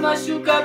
machuca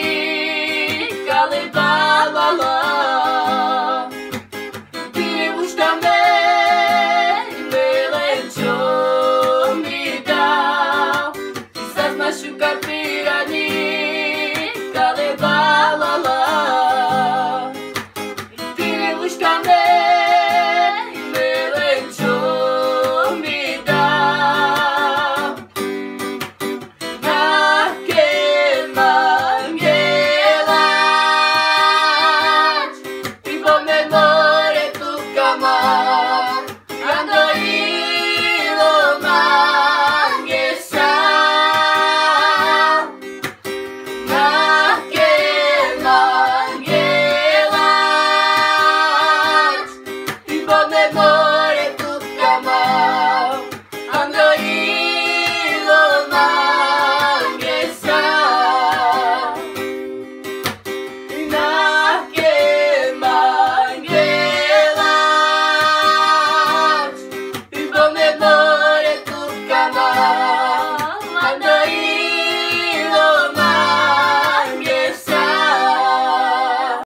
on.